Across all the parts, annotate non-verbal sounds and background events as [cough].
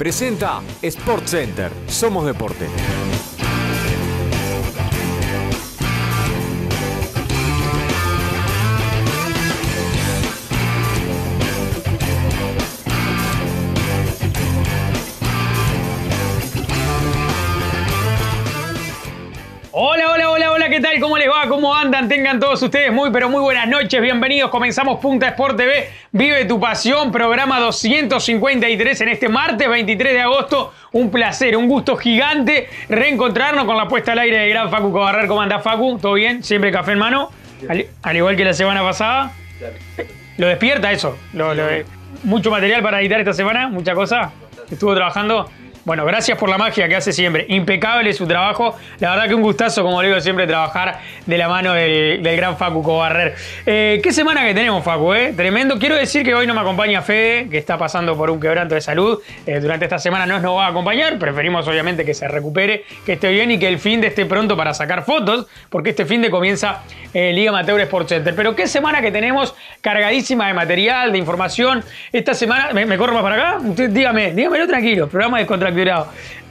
Presenta Sport Center. Somos deporte. ¿Cómo andan? Tengan todos ustedes muy, pero muy buenas noches. Bienvenidos. Comenzamos Punta Sport TV. Vive tu pasión, programa 253 en este martes 23 de agosto. Un placer, un gusto gigante reencontrarnos con la puesta al aire de gran Facu Cobarrer. ¿Cómo andás, Facu? ¿Todo bien? ¿Siempre café en mano? Al, al igual que la semana pasada. ¿Lo despierta eso? Lo- lo- mucho material para editar esta semana, mucha cosa. Estuvo trabajando. Bueno, gracias por la magia que hace siempre. Impecable su trabajo. La verdad que un gustazo, como digo siempre, trabajar de la mano del, gran Facu Cobarrer. Eh, ¿Qué semana que tenemos, Facu? Eh? Tremendo. Quiero decir que hoy no me acompaña Fede, que está pasando por un quebranto de salud. Eh, durante esta semana no nos va a acompañar. Preferimos, obviamente, que se recupere, que esté bien y que el fin de esté pronto para sacar fotos, porque este fin de comienza eh, Liga Amateur Sport Center. Pero qué semana que tenemos cargadísima de material, de información. Esta semana, ¿me, corro más para acá? Usted dígame, dígamelo tranquilo, programa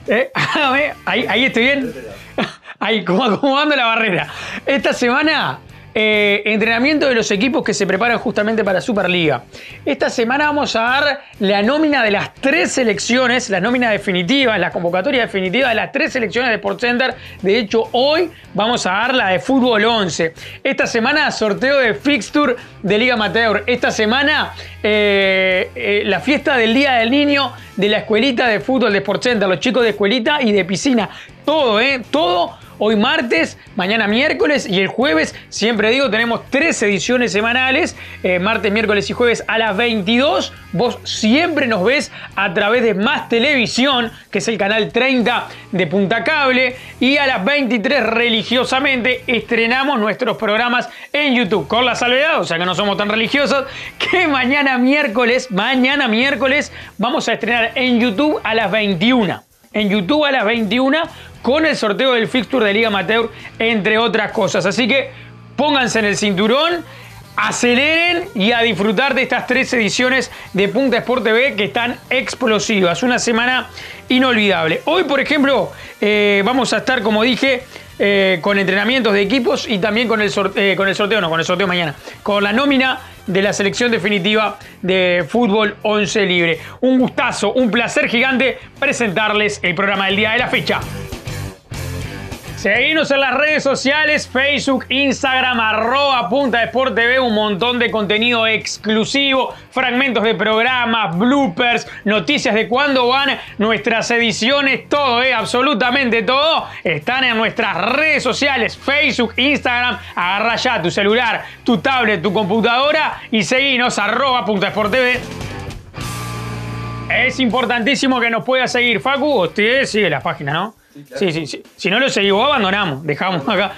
Eh, [laughs] ahí, estoy bien. [laughs] Ahí, como acomodando la barrera. Esta semana, eh, entrenamiento de los equipos que se preparan justamente para Superliga. Esta semana vamos a dar la nómina de las tres selecciones, la nómina definitiva, la convocatoria definitiva de las tres selecciones de Sport Center. De hecho, hoy vamos a dar la de Fútbol 11. Esta semana, sorteo de fixture de Liga Amateur. Esta semana, eh, eh, la fiesta del Día del Niño de la escuelita de fútbol de Sport Center, los chicos de escuelita y de piscina. Todo, ¿eh? Todo. Hoy martes, mañana miércoles y el jueves, siempre digo, tenemos tres ediciones semanales, eh, martes, miércoles y jueves a las 22. Vos siempre nos ves a través de Más Televisión, que es el canal 30 de Punta Cable, y a las 23 religiosamente estrenamos nuestros programas en YouTube, con la salvedad, o sea que no somos tan religiosos, [laughs] que mañana miércoles, mañana miércoles, vamos a estrenar en YouTube a las 21 en YouTube a las 21 con el sorteo del fixture de Liga Amateur, entre otras cosas. Así que pónganse en el cinturón, aceleren y a disfrutar de estas tres ediciones de Punta Sport TV que están explosivas. Una semana inolvidable. Hoy, por ejemplo, eh, vamos a estar, como dije, eh, con entrenamientos de equipos y también con el, sorteo, con el sorteo, no, con el sorteo mañana, con la nómina de la selección definitiva de fútbol 11 libre. Un gustazo, un placer gigante presentarles el programa del día de la fecha. Seguinos en las redes sociales, Facebook, Instagram, arroba Punta Sport TV, un montón de contenido exclusivo, fragmentos de programas, bloopers, noticias de cuándo van nuestras ediciones, todo, eh, absolutamente todo, están en nuestras redes sociales, Facebook, Instagram, agarra ya tu celular, tu tablet, tu computadora y seguinos arroba Punta Sport TV. Es importantísimo que nos pueda seguir. Facu, usted sigue la página, ¿no? Sí, sí, sí. Si no lo seguimos, abandonamos. Dejamos acá.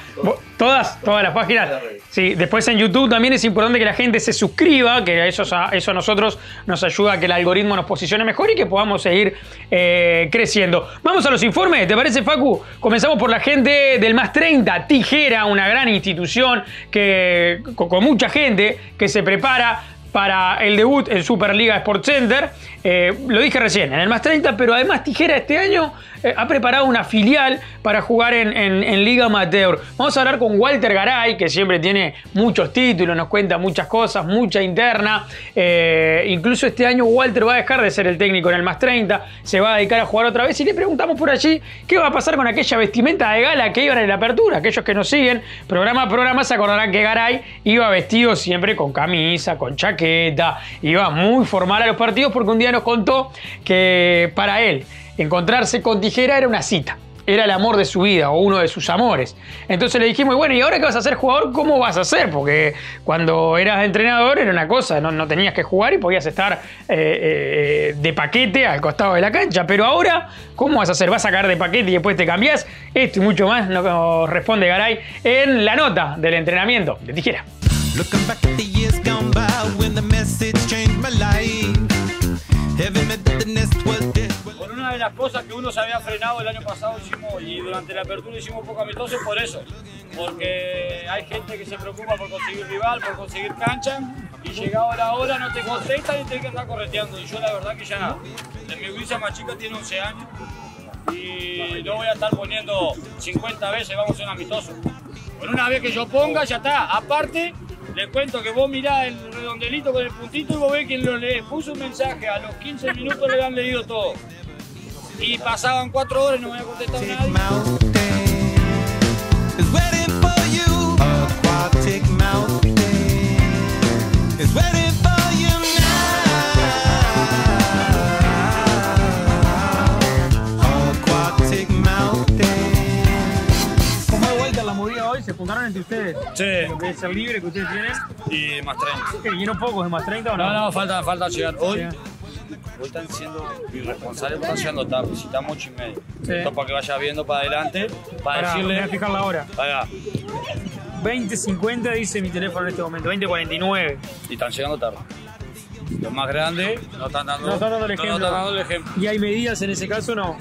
Todas, todas las páginas. Sí, después en YouTube también es importante que la gente se suscriba, que eso, a- eso a nosotros nos ayuda a que el algoritmo nos posicione mejor y que podamos seguir eh, creciendo. Vamos a los informes, ¿te parece, Facu? Comenzamos por la gente del Más 30, Tijera, una gran institución que, con, con mucha gente que se prepara para el debut en Superliga Sport Center. Eh, lo dije recién, en el más 30, pero además Tijera este año eh, ha preparado una filial para jugar en, Liga Amateur. Vamos a hablar con Walter Garay, que siempre tiene muchos títulos, nos cuenta muchas cosas, mucha interna. Eh, incluso este año Walter va a dejar de ser el técnico en el más 30, se va a dedicar a jugar otra vez y le preguntamos por allí qué va a pasar con aquella vestimenta de gala que iban en la apertura. Aquellos que nos siguen, programa a programa, se acordarán que Garay iba vestido siempre con camisa, con chaqueta, iba muy formal a los partidos porque un día nos contó que para él encontrarse con tijera era una cita. Era el amor de su vida o uno de sus amores. Entonces le dijimos, bueno, ¿y ahora que vas a ser jugador, cómo vas a hacer? Porque cuando eras entrenador era una cosa, no, no tenías que jugar y podías estar eh, eh, de paquete al costado de la cancha. Pero ahora, ¿cómo vas a hacer? ¿Vas a caer de paquete y después te cambiás? Esto y mucho más nos responde Garay en la nota del entrenamiento de tijera. Una de las cosas que uno se había frenado el año pasado hicimos y durante la apertura hicimos poco amistosos por eso. Porque hay gente que se preocupa por conseguir rival, por conseguir cancha y llegado la hora no te contestan y tenés que andar correteando. Y yo la verdad que ya mi gurisa más chica tiene 11 años y no voy a estar poniendo 50 veces, vamos a un amistoso. Con una vez que yo ponga, ya está. Aparte, le cuento que vos mirás el redondelito con el puntito y vos ves que lo le puso un mensaje, a los 15 [laughs] minutos le han leído todo. Y pasaban 4 horas y no me había contestado nadie. Sí. Lo que es ser libre que ustedes tienen. Y más 30. ¿Qué, ¿Lleno pocos de más 30 o no? No, no, falta, falta llegar. Hoy, Sí. hoy están siendo irresponsables, están llegando tarde, si estamos 8 y media. Sí. Esto para que vaya viendo para adelante, para Pará, me voy a decirle. fijar la hora. Vaya, 20.50 dice mi teléfono en este momento. 20.49. y están llegando tarde. Los más grandes no están dando, No están dando el no ejemplo. están dando el ejemplo. ¿Y hay medidas en ese caso no?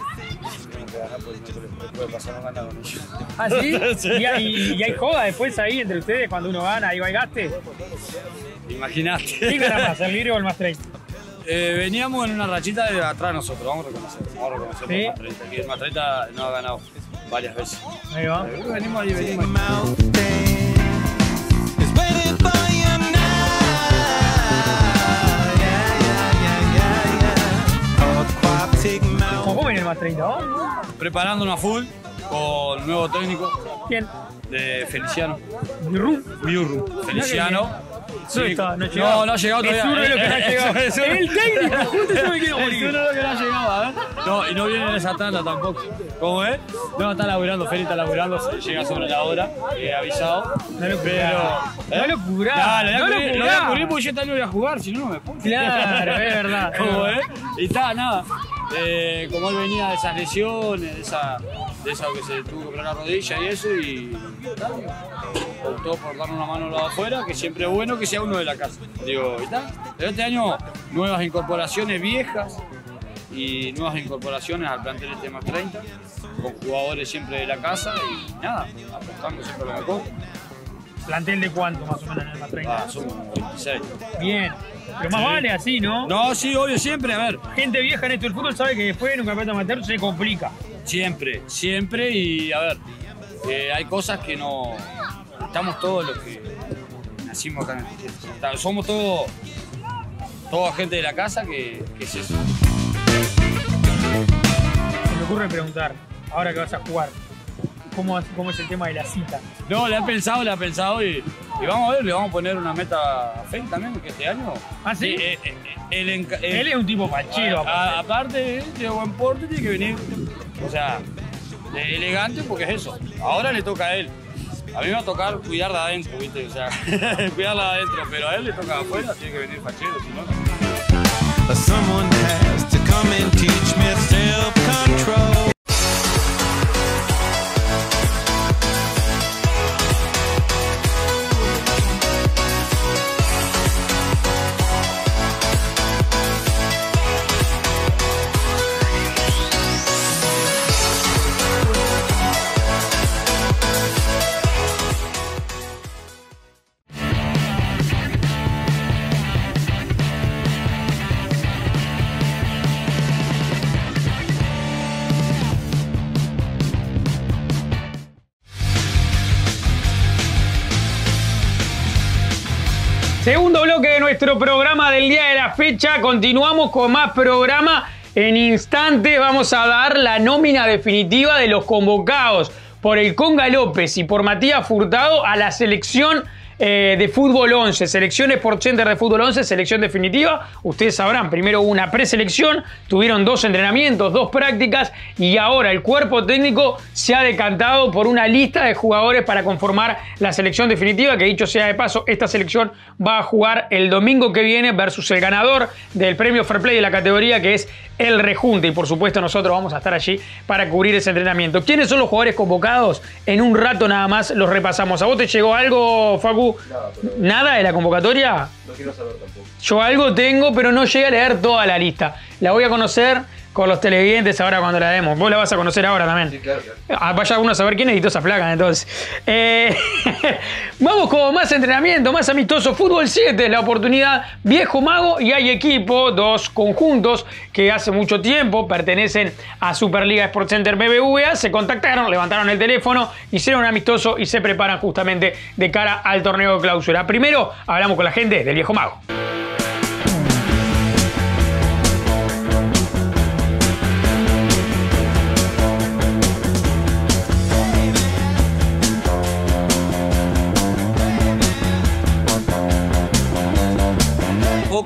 El no puede pasar no ganar con ellos. ¿Ah, sí? Sí. [laughs] ¿Y, hay, y hay joda después ahí entre ustedes cuando uno gana? ¿Ahí va el gaste? Imagínate. ¿Quién gana más, el libre o el más 30? Eh, veníamos en una rachita de atrás nosotros, vamos a reconocer. Vamos a reconocer Sí. por más 30. Y el más 30 no ha ganado varias veces. Ahí va. Venimos ahí, venimos ahí. ¿Cómo viene el más 30? ¿vos? Preparándonos a full con nuevo técnico ¿Quién? de Feliciano. ¿Birru? Biurru. Feliciano. No está, no ha llegado. No, no ha llegado Es todavía. uno de los que no ha [laughs] Eh, llegado. es uno- El técnico, justo yo me quiero Es morir. uno de los que no ha llegado, a ver. No, y no viene en esa tanda tampoco. ¿Cómo es? No, está laburando, Feli está laburando, llega sobre la hora, he avisado. No lo Pero. No lo curá, no lo lo voy a cubrir, lo voy curá. a cubrir porque yo también voy a jugar, si no, no me pongo. Claro, es verdad. [laughs] ¿Cómo es? Y está, nada. Eh, como él venía de esas lesiones, de esa, de esa que se tuvo que operar la rodilla y eso, y optó por darnos una mano al lado afuera, que siempre es bueno que sea uno de la casa. Digo, y está. Pero este año, nuevas incorporaciones viejas y nuevas incorporaciones al plantel este más 30, con jugadores siempre de la casa y nada, apostando siempre a lo mejor. ¿Plantel de cuánto más o menos en el más 30? Ah, somos 26. Bien. Pero más Sí. vale así, ¿no? No, sí, obvio, siempre, a ver, Gente vieja en esto del fútbol sabe que después en un campeonato amateur se complica. Siempre, siempre y a ver, eh, hay cosas que no. Estamos todos los que nacimos acá en el Somos todos. Toda gente de la casa que, que es eso. Se me ocurre preguntar, ahora que vas a jugar, ¿cómo, cómo es el tema de la cita? No, le ha pensado, le ha pensado y, y vamos a ver, le vamos a poner una meta a también, que este año. ¿Ah, sí? eh, eh, eh, el enca- el- Él es un tipo fachero. a- aparte de buen porte, tiene que venir, o sea, elegante porque es eso. Ahora le toca a él. A mí me va a tocar cuidar de adentro, ¿viste? O sea, [laughs] cuidarla de adentro, pero a él le toca de afuera, tiene que venir fachero, si no. Someone has to come and teach me self-control. Nuestro programa del día de la fecha. Continuamos con más programa. En instantes vamos a dar la nómina definitiva de los convocados por el Conga López y por Matías Furtado a la selección eh, de fútbol 11. Selección Sport Center de fútbol 11, selección definitiva. Ustedes sabrán, primero hubo una preselección, tuvieron dos entrenamientos, dos prácticas y ahora el cuerpo técnico se ha decantado por una lista de jugadores para conformar la selección definitiva, que dicho sea de paso, esta selección va a jugar el domingo que viene versus el ganador del premio Fair Play de la categoría, que es el Rejunte. Y por supuesto nosotros vamos a estar allí para cubrir ese entrenamiento. ¿Quiénes son los jugadores convocados? En un rato nada más los repasamos. ¿A vos te llegó algo, Facu? ¿Nada de la convocatoria? No quiero saber tampoco. Yo algo tengo, pero no llegué a leer toda la lista. La voy a conocer con los televidentes ahora cuando la demos. Vos la vas a conocer ahora también. Sí, claro, claro. Ah, Vaya uno a saber quién editó esa placa, entonces. Eh, [laughs] vamos con más entrenamiento, más amistoso. Fútbol 7, la oportunidad. Viejo Mago y hay equipo, dos conjuntos que hace mucho tiempo pertenecen a Superliga Sports Center BBVA. Se contactaron, levantaron el teléfono, hicieron un amistoso y se preparan justamente de cara al torneo de clausura. Primero hablamos con la gente del Viejo Mago.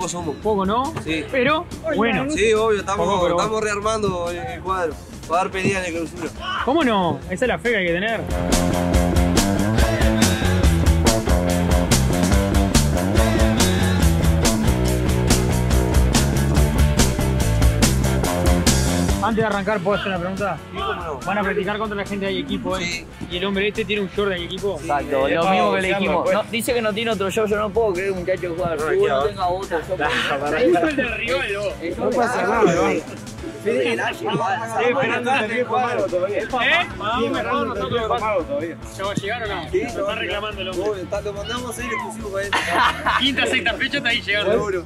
Pocos somos. Poco, ¿no? Sí. Pero, bueno. Sí, obvio, estamos, Poco, pero estamos rearmando el cuadro para dar pelea en la clausura. ¿Cómo no? Esa es la fe que hay que tener. Antes de arrancar, ¿puedo hacer una pregunta? Van a practicar contra la gente de equipo, ¿eh? Sí. Y el hombre este tiene un short de equipo. Exacto, lo mismo que le dijimos. No, dice que no tiene otro show, yo no puedo creer que un muchacho que juega al fútbol no tenga otro. Justo el de rival. No pasa nada, ¿Eh? ¿Ya llegaron o no? Sí, ¿Lo están reclamando el hombre? Obvio, está- lo mandamos ahí exclusivo para él. [laughs] Quinta, sexta fecha, está ahí llegando. Seguro.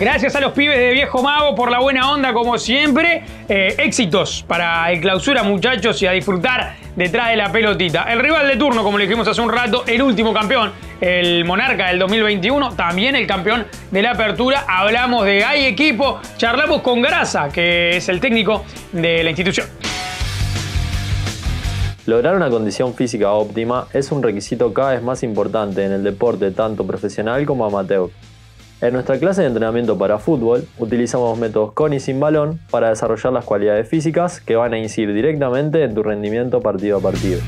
Gracias a los pibes de Viejo Mago por la buena onda, como siempre. Eh, éxitos para el clausura, muchachos, y a disfrutar detrás de la pelotita. El rival de turno, como le dijimos hace un rato, el último campeón, el Monarca del 2021, también el campeón de la apertura. Hablamos de Hay Equipo, charlamos con Grasa, que es el técnico de la institución. Lograr una condición física óptima es un requisito cada vez más importante en el deporte tanto profesional como amateur. En nuestra clase de entrenamiento para fútbol utilizamos métodos con y sin balón para desarrollar las cualidades físicas que van a incidir directamente en tu rendimiento partido a partido.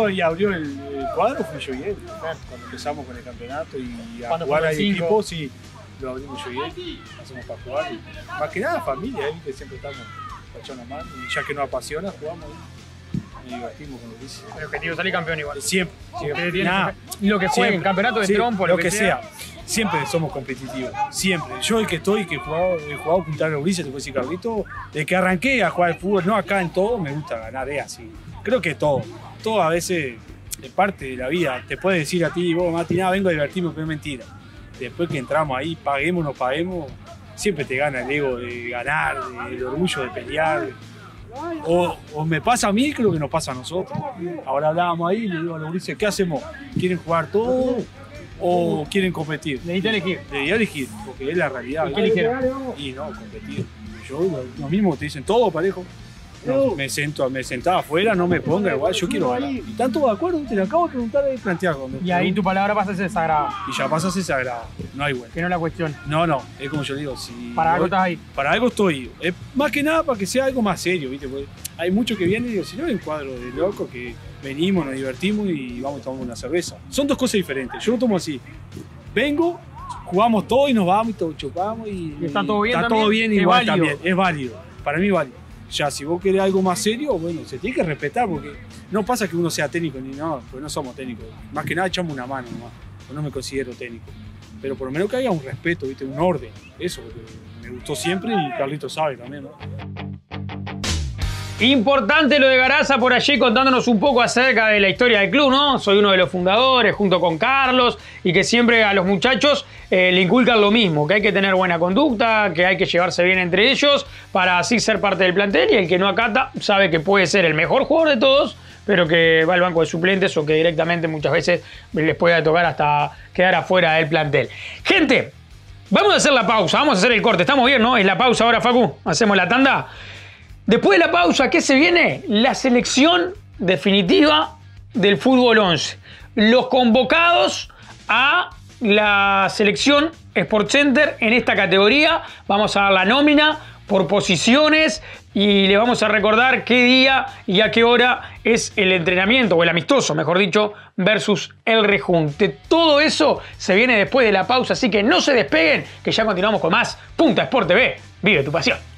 Fue y abrió el, el cuadro, y él. Cuando empezamos con el campeonato y a Cuando jugar fue al equipo, sí, lo abrimos yo y él. Hacemos para jugar. y más que nada familia, ¿eh? que siempre estamos echar una mano. Y ya que nos apasiona, jugamos y nos divertimos con lo que hice. El objetivo es salir campeón igual. Siempre, siempre. Nada, lo que juegue, siempre. en campeonato de Sí, trompo, lo que sea. Siempre somos competitivos, siempre. Yo el que estoy, que he jugado, he jugado Punta Ulises, te puedo decir Carlito, de que arranqué a jugar al fútbol, no acá en todo, me gusta ganar, es así. Creo que todo, todo a veces es parte de la vida. Te puedes decir a ti, vos Mati, nada, vengo a divertirme, pero es mentira. Después que entramos ahí, paguemos o no paguemos, siempre te gana el ego de ganar, de- el orgullo de pelear. O, o me pasa a mí, creo que nos pasa a nosotros. Ahora hablábamos ahí le digo a los ¿qué hacemos? ¿Quieren jugar todo o quieren competir? Necesita elegir. Debería elegir, porque es la realidad. ¿Y qué eligieron? Y no, competir. Yo lo mismo, te dicen todo parejo. No, me, sento, me sentaba afuera, no me ponga igual, yo quiero ganar. Y tanto de acuerdo, te lo acabo de preguntar de Santiago. Y ahí tu palabra pasa a ser sagrada, Y ya pasas esa grada, no hay vuelta. que no es la cuestión. No, no, es como yo digo, si Para algo estás ahí. para algo estoy. Es más que nada para que sea algo más serio, ¿viste? Porque hay muchos que vienen y digo, si no un cuadro de locos que venimos, nos divertimos y vamos a tomar una cerveza. Son dos cosas diferentes. Yo lo tomo así. Vengo, jugamos todo y nos vamos y todo chupamos y, Y está todo bien Está también, todo bien igual válido. también. Es válido. Para mí es válido. Ya, si vos querés algo más serio, bueno, se tiene que respetar porque no pasa que uno sea técnico ni no, porque no somos técnicos. Más que nada echamos una mano nomás. Yo no me considero técnico. Pero por lo menos que haya un respeto, ¿viste? un orden. Eso que me gustó siempre y Carlito sabe también, ¿no? Importante lo de Garaza por allí contándonos un poco acerca de la historia del club, ¿no? Soy uno de los fundadores junto con Carlos y que siempre a los muchachos eh, le inculcan lo mismo, que hay que tener buena conducta, que hay que llevarse bien entre ellos para así ser parte del plantel y el que no acata sabe que puede ser el mejor jugador de todos, pero que va al banco de suplentes o que directamente muchas veces les puede tocar hasta quedar afuera del plantel. Gente, vamos a hacer la pausa, vamos a hacer el corte, estamos bien, ¿no? Es la pausa ahora, Facu, hacemos la tanda. Después de la pausa, ¿qué se viene? La selección definitiva del fútbol 11. Los convocados a la selección Sport Center en esta categoría. Vamos a dar la nómina por posiciones, y le vamos a recordar qué día y a qué hora es el entrenamiento, o el amistoso, mejor dicho, versus el rejunte. Todo eso se viene después de la pausa, así que no se despeguen, que ya continuamos con más Punta Sport TV. Vive tu pasión.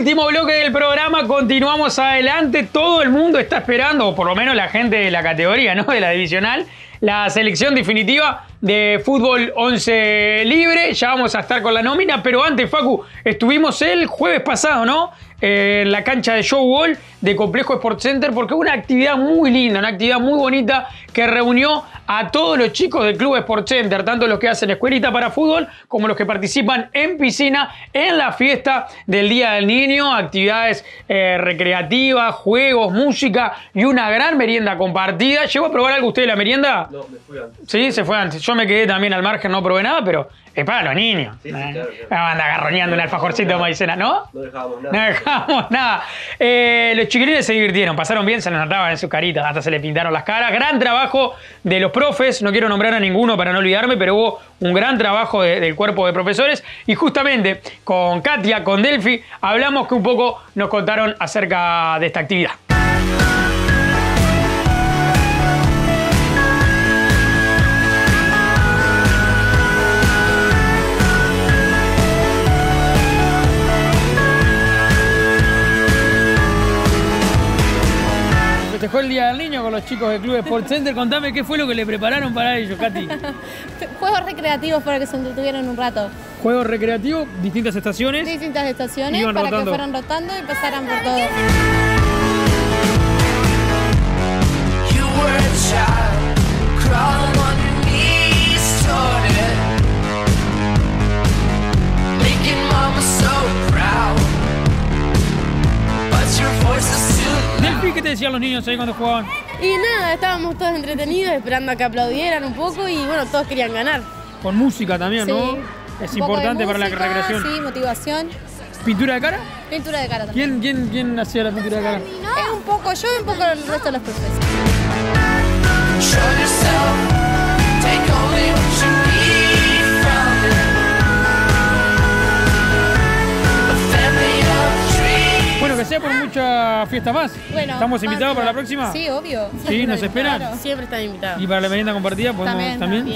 Último bloque del programa, continuamos adelante. Todo el mundo está esperando, o por lo menos la gente de la categoría, ¿no? De la divisional, la selección definitiva de fútbol 11 libre. Ya vamos a estar con la nómina, pero antes, Facu, estuvimos el jueves pasado, ¿no? Eh, en la cancha de Show Wall de Complejo Sport Center, porque hubo una actividad muy linda, una actividad muy bonita que reunió a todos los chicos del Club Sport Center, tanto los que hacen escuelita para fútbol como los que participan en piscina en la fiesta del Día del Niño, actividades eh, recreativas, juegos, música y una gran merienda compartida. ¿Llegó a probar algo usted de la merienda? No, me fui antes. Sí, se fue antes. Yo me quedé también al margen, no probé nada, pero es para los niños. Sí, sí, claro. Anda agarroneando un alfajorcito de maicena, ¿no? No dejábamos No nada. dejamos nada. Eh, los chiquilines se divirtieron, pasaron bien, se les notaba en sus caritas, hasta se le pintaron las caras. Gran trabajo de los profes, no quiero nombrar a ninguno para no olvidarme, pero hubo un gran trabajo de- del cuerpo de profesores. Y justamente con Katia, con Delphi, hablamos que un poco nos contaron acerca de esta actividad. Festejó el Día del Niño con los chicos del Club Sport Center. Contame qué fue lo que le prepararon para ellos, Katy. [laughs] Juegos recreativos para que se entretuvieran un rato. Juegos recreativos, distintas estaciones. Distintas estaciones Iban para rotando. que fueran rotando y pasaran por todo. Delphi, ¿qué te decían los niños ahí cuando jugaban? Y nada, estábamos todos entretenidos esperando a que aplaudieran un poco y bueno, todos querían ganar. Con música también, Sí. ¿no? Es importante para la recreación. Sí, motivación. ¿Pintura de cara? Pintura de cara también. ¿Quién, quién, quién hacía la pintura de cara? Es un poco yo y un poco el resto de los profesores. Sea por mucha fiesta más. Bueno, ¿Estamos invitados para la próxima? Sí, obvio. Sí, ¿nos esperan? Claro, Siempre están invitados. ¿Y para la merienda compartida podemos También.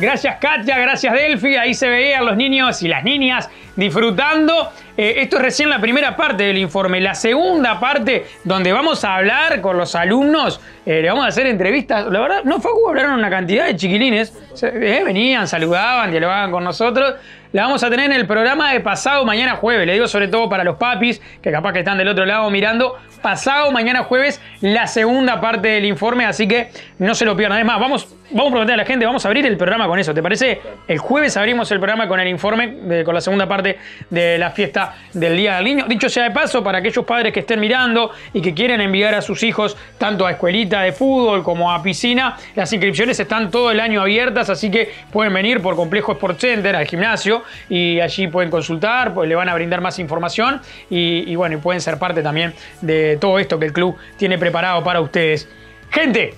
Gracias Katia, gracias Delphi. Ahí se veían los niños y las niñas disfrutando. Eh, esto es recién la primera parte del informe. La segunda parte, donde vamos a hablar con los alumnos, eh, le vamos a hacer entrevistas. La verdad, no fue como hablaron una cantidad de chiquilines. Eh, venían, saludaban, dialogaban con nosotros. La vamos a tener en el programa de pasado mañana jueves. Le digo sobre todo para los papis, que capaz que están del otro lado mirando. Pasado mañana jueves, la segunda parte del informe, así que no se lo pierdan. Es más, vamos, vamos a prometer a la gente, vamos a abrir el programa con eso. ¿Te parece? El jueves abrimos el programa con el informe, con la segunda parte de la fiesta del Día del Niño. Dicho sea de paso, para aquellos padres que estén mirando y que quieren enviar a sus hijos tanto a escuelita de fútbol como a piscina, las inscripciones están todo el año abiertas, así que pueden venir por Complejo Sport Center al gimnasio y allí pueden consultar, pues le van a brindar más información y, bueno, pueden ser parte también de todo esto que el club tiene preparado para ustedes. Gente,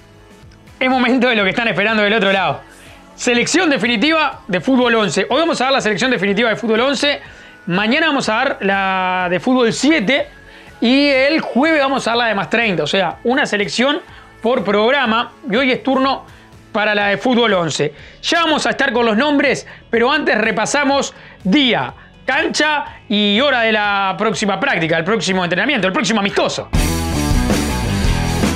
es momento de lo que están esperando del otro lado. Selección definitiva de fútbol 11. Hoy vamos a dar la selección definitiva de fútbol 11. Mañana vamos a dar la de fútbol 7. Y el jueves vamos a dar la de más 30. O sea, una selección por programa. Y hoy es turno para la de fútbol 11. Ya vamos a estar con los nombres, pero antes repasamos día, cancha y hora de la próxima práctica, el próximo entrenamiento, el próximo amistoso.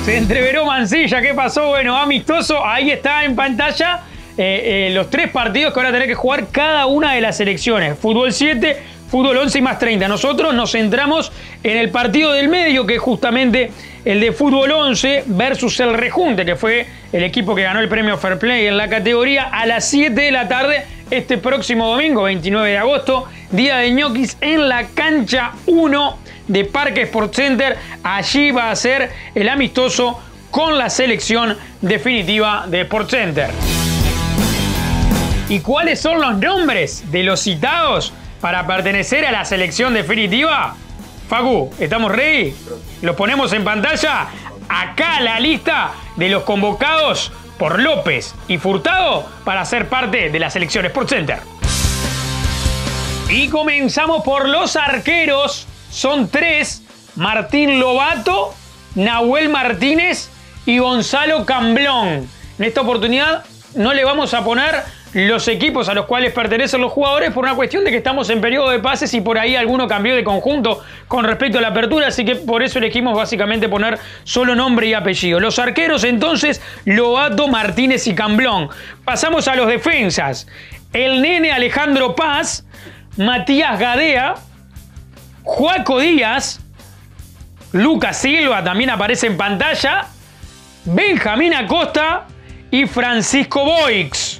Se entreveró Mancilla, ¿qué pasó? Bueno, amistoso, ahí está en pantalla eh, eh, los tres partidos que van a tener que jugar cada una de las selecciones. Fútbol 7 fútbol 11 y más 30. Nosotros nos centramos en el partido del medio, que es justamente el de fútbol 11 versus el Rejunte, que fue el equipo que ganó el premio Fair Play en la categoría a las 7 de la tarde este próximo domingo, 29 de agosto, día de ñoquis en la cancha 1 de Parque Sport Center. Allí va a ser el amistoso con la selección definitiva de Sport Center. ¿Y cuáles son los nombres de los citados para pertenecer a la selección definitiva? Facu, ¿estamos ready? ¿Los ponemos en pantalla? Acá la lista de los convocados por López y Furtado para ser parte de la selección Sport Center. Y comenzamos por los arqueros. Son tres. Martín Lobato, Nahuel Martínez y Gonzalo Camblón. En esta oportunidad no le vamos a poner los equipos a los cuales pertenecen los jugadores por una cuestión de que estamos en periodo de pases y por ahí alguno cambió de conjunto con respecto a la apertura, así que por eso elegimos básicamente poner solo nombre y apellido. Los arqueros entonces, Lobato, Martínez y Camblón. Pasamos a los defensas. El nene Alejandro Paz, Matías Gadea, Juaco Díaz, Lucas Silva también aparece en pantalla, Benjamín Acosta y Francisco Boix.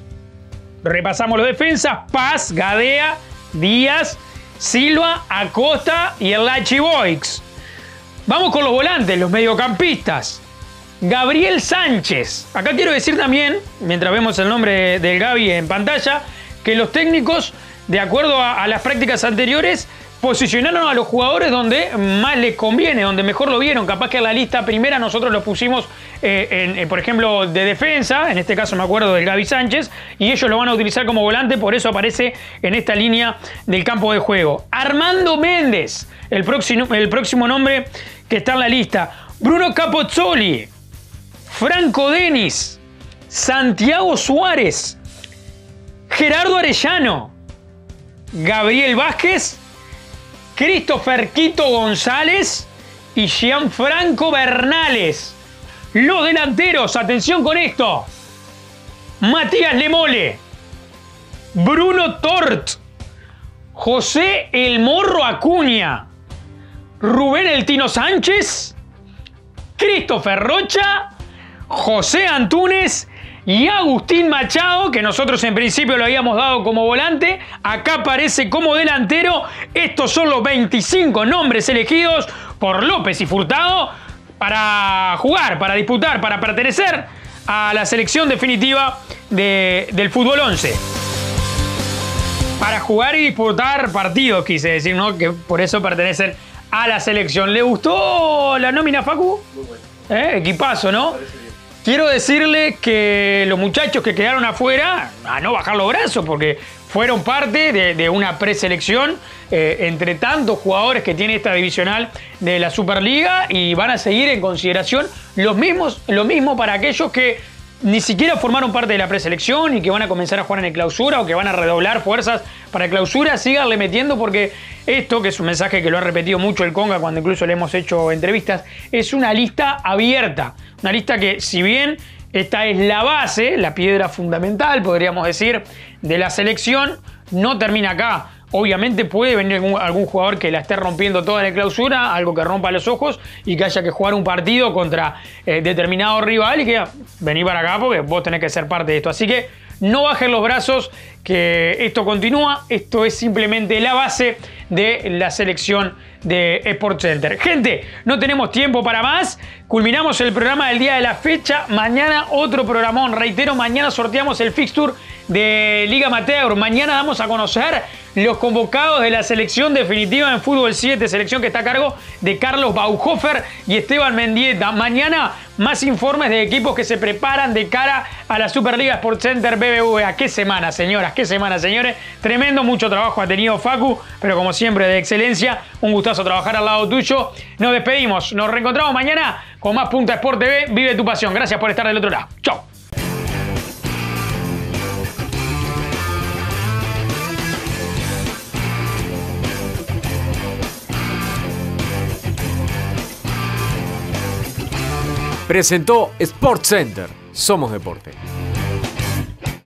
Repasamos los defensas, Paz, Gadea, Díaz, Silva, Acosta y el Lachi Boix. Vamos con los volantes, los mediocampistas. Gabriel Sánchez. Acá quiero decir también, mientras vemos el nombre del Gaby en pantalla, que los técnicos, de acuerdo a las prácticas anteriores, posicionaron a los jugadores donde más les conviene, donde mejor lo vieron. Capaz que en la lista primera nosotros los pusimos, eh, en, por ejemplo, de defensa, en este caso me acuerdo del Gaby Sánchez, y ellos lo van a utilizar como volante, por eso aparece en esta línea del campo de juego. Armando Méndez, el próximo, el próximo nombre que está en la lista. Bruno Capozzoli, Franco Denis, Santiago Suárez, Gerardo Arellano, Gabriel Vázquez, Christopher Quito González y Gianfranco Bernales. Los delanteros, atención con esto. Matías Lemole, Bruno Tort, José El Morro Acuña, Rubén El Tino Sánchez, Christopher Rocha, José Antúnez y Agustín Machado, que nosotros en principio lo habíamos dado como volante, acá aparece como delantero. Estos son los 25 nombres elegidos por López y Furtado para jugar, para disputar, para pertenecer a la selección definitiva de, del fútbol 11. Para jugar y disputar partidos, quise decir, ¿no? Que por eso pertenecen a la selección. ¿Le gustó la nómina, Facu? Muy bueno. ¿Eh? Equipazo, ¿no? Quiero decirle que los muchachos que quedaron afuera, a no bajar los brazos, porque fueron parte de, una preselección eh, entre tantos jugadores que tiene esta divisional de la Superliga y van a seguir en consideración los mismos, lo mismo para aquellos que ni siquiera formaron parte de la preselección y que van a comenzar a jugar en el clausura o que van a redoblar fuerzas para clausura, síganle metiendo porque esto, que es un mensaje que lo ha repetido mucho el Conga cuando incluso le hemos hecho entrevistas, es una lista abierta. Una lista que si bien esta es la base, la piedra fundamental, podríamos decir, de la selección, no termina acá. Obviamente puede venir algún, jugador que la esté rompiendo toda la clausura, algo que rompa los ojos y que haya que jugar un partido contra eh, determinado rival y que vení para acá porque vos tenés que ser parte de esto. Así que no bajen los brazos, que esto continúa. Esto es simplemente la base de la selección de Sport Center. Gente, no tenemos tiempo para más. Culminamos el programa del día de la fecha. Mañana otro programón. Reitero, mañana sorteamos el fixture de Liga Amateur. Mañana damos a conocer los convocados de la selección definitiva en fútbol 7, selección que está a cargo de Carlos Bauhofer y Esteban Mendieta. Mañana más informes de equipos que se preparan de cara a la Superliga Sport Center BBVA. Qué semana, señoras, qué semana, señores. Tremendo, mucho trabajo ha tenido Facu, pero como siempre de excelencia. Un gustazo trabajar al lado tuyo. Nos despedimos, nos reencontramos mañana con más Punta Sport TV. Vive tu pasión. Gracias por estar del otro lado. Chau. Presentó Sport Center. Somos deporte.